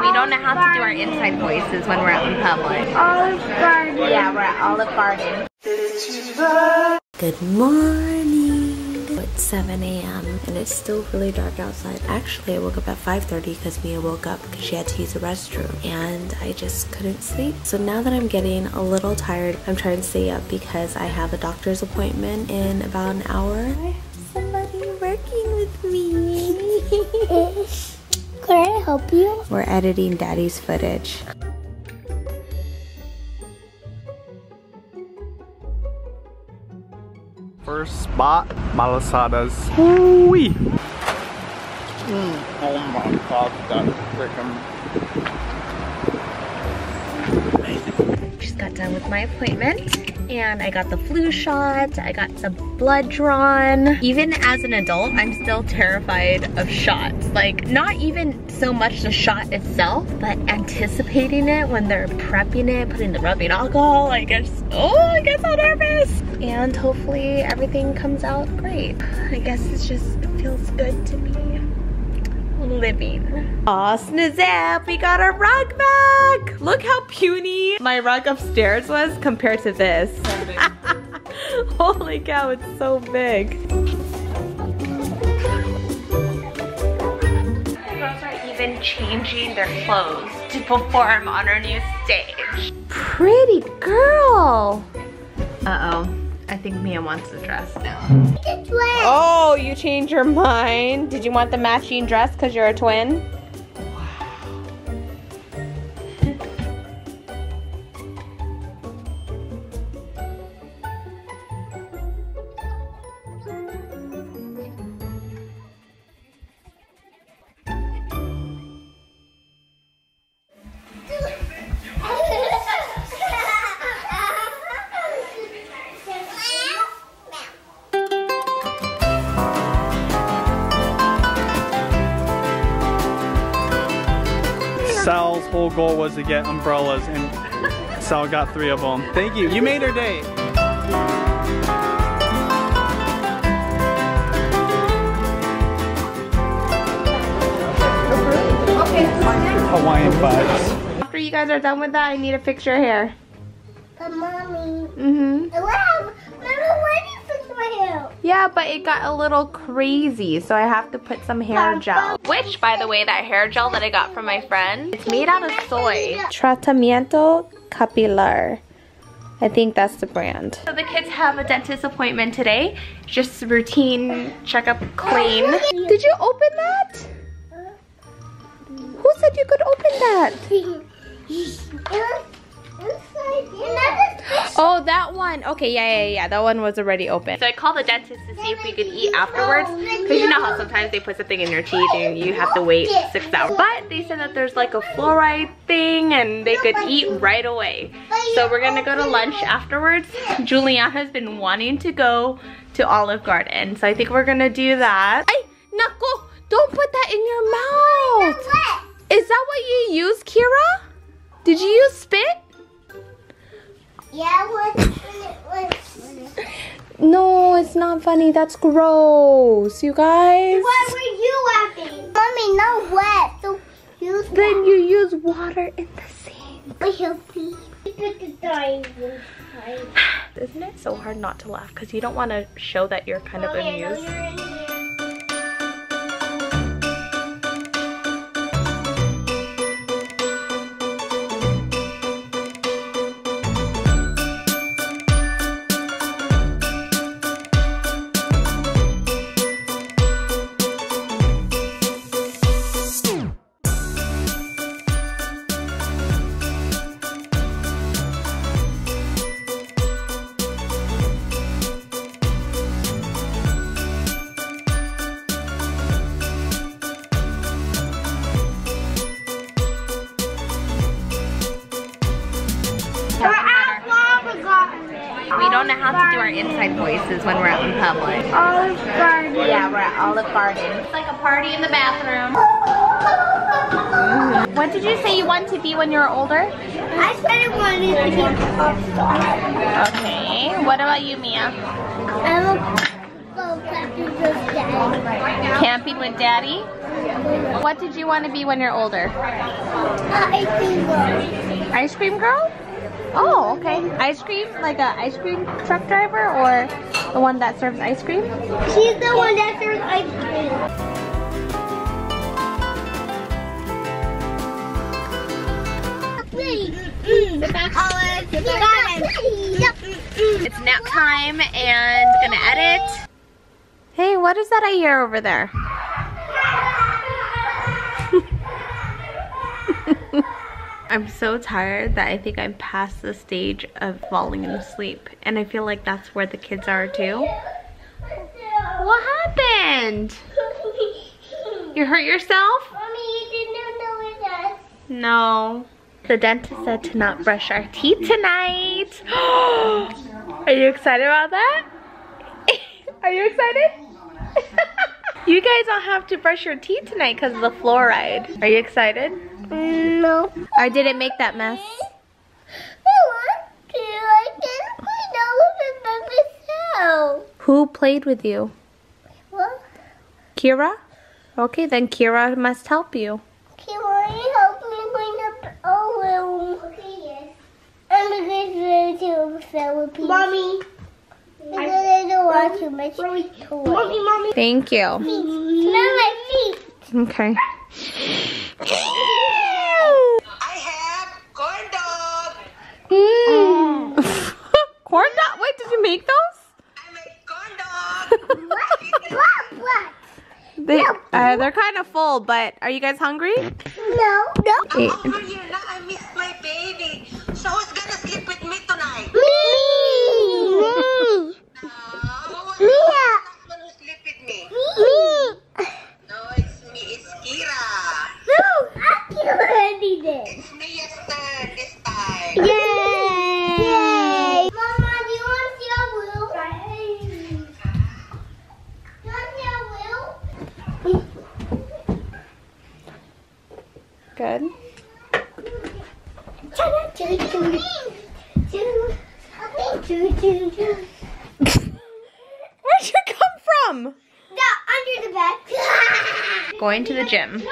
We don't know how to do our inside voices when we're out in public. Olive Garden. Yeah, we're at Olive Garden. Good morning. It's 7 a.m. and it's still really dark outside. Actually, I woke up at 5.30 because Miya woke up because she had to use the restroom and I just couldn't sleep. So now that I'm getting a little tired, I'm trying to stay up because I have a doctor's appointment in about an hour. Help you? We're editing daddy's footage. First spot, Malasadas. Woo-wee. Mm, oh my god, that freaking Just got done with my appointment and I got the flu shot, I got some blood drawn. Even as an adult, I'm still terrified of shots. Like, not even so much the shot itself, but anticipating it when they're prepping it, putting the rubbing alcohol, I guess, oh, I get so nervous. And hopefully everything comes out great. I guess it's just, it feels good to be living. Aw, Snazap, we got our rug back! Look how puny my rug upstairs was compared to this. Holy cow, it's so big. The girls are even changing their clothes to perform on our new stage. Pretty girl! Uh-oh. I think Miya wants the dress now. Hmm. Oh, you changed your mind? Did you want the matching dress because you're a twin? Goal was to get umbrellas and Sal got three of them. Thank you. You made her day. Hawaiian vibes. After you guys are done with that, I need to fix your hair. But mommy. Mm-hmm. Yeah, but it got a little crazy, so I have to put some hair gel. Which, by the way, that hair gel that I got from my friend, it's made out of soy. Tratamiento Capilar. I think that's the brand. So the kids have a dentist appointment today. Just routine checkup clean. Did you open that? Who said you could open that? Oh, that one. Okay, yeah, yeah, yeah. That one was already open. So I called the dentist to see if we could eat afterwards. Because you know how sometimes they put something in your teeth and you have to wait six hours. But they said that there's like a fluoride thing and they could eat right away. So we're gonna go to lunch afterwards. Julianna's been wanting to go to Olive Garden. So I think we're gonna do that. Ay, nako! Don't put that in your mouth! Is that what you use, Keira? Did you use spit? Yeah, what? what? No, it's not funny. That's gross, you guys. Why were you laughing? Mommy, not wet. So use Then you use water in the sink. But he'll pee. Put the dye Isn't it so hard not to laugh? Because you don't want to show that you're kind of amused. Our inside voices when we're out in public. Olive Garden. Yeah, we're at Olive Garden. It's like a party in the bathroom. What did you say you want to be when you're older? I said I wanted to be a pop star. Okay. What about you, Miya? I will go camping with Daddy. Camping with daddy? What did you want to be when you're older? Ice cream girl. Ice cream girl? Oh, okay. Ice cream? Like an ice cream truck driver or the one that serves ice cream? She's the one that serves ice cream. Mm. It's nap time and gonna edit. Hey, what is that I hear over there? I'm so tired that I think I'm past the stage of falling asleep. And I feel like that's where the kids are too. What happened? You hurt yourself? Mommy, you didn't know it us. No. The dentist said to not brush our teeth tonight. Are you excited about that? Are you excited? you guys don't have to brush your teeth tonight because of the fluoride. Are you excited? No. Or did it make that mess? I want to. I can't all of it by myself. Who played with you? What? Keira? Okay, then Keira must help you. Can you help me clean up our room? Okay, yes. I'm going to Philippines. Mommy. Because I don't want too much toy. Mommy, mommy. Thank you. Smell my feet. Okay. I have corn dog. Mm. Corn dog? Wait, did you make those? I make corn dog. What? What? They, uh, they're kind of full, but are you guys hungry? No. No. Eh, I'm over here now. I miss my baby. So who's gonna sleep with me tonight? Me. Me. Uh, who was Me. the one who sleep with me? Me. No, it's me. It's Keira. No. I already did. It's Miya's turn this time. Yay! Yay! Mama, do you want to see our wheel? Do you want to see our wheel? Good. Choo choo choo. Choo choo choo. Where'd you come from? The under the bed. Going to the gym.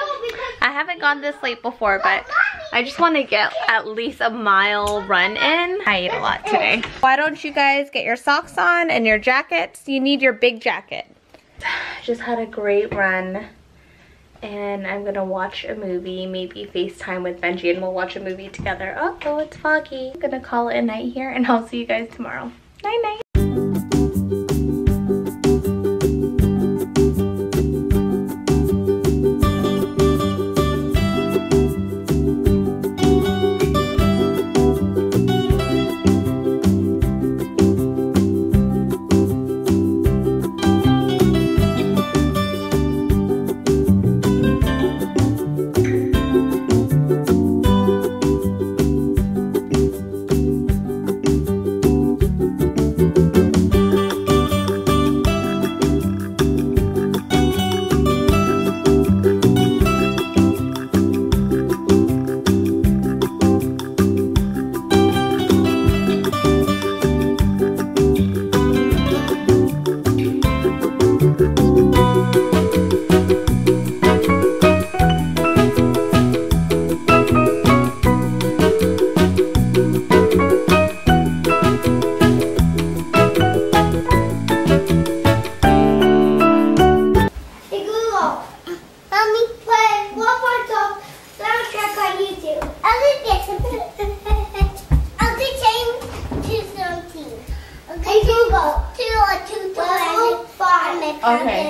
I haven't gone this late before, but I just want to get at least a mile run in. I ate a lot today. Why don't you guys get your socks on and your jackets? You need your big jacket. Just had a great run and I'm gonna watch a movie, maybe FaceTime with Benji and we'll watch a movie together. Oh, oh it's foggy. I'm gonna call it a night here and I'll see you guys tomorrow. Night night. Okay.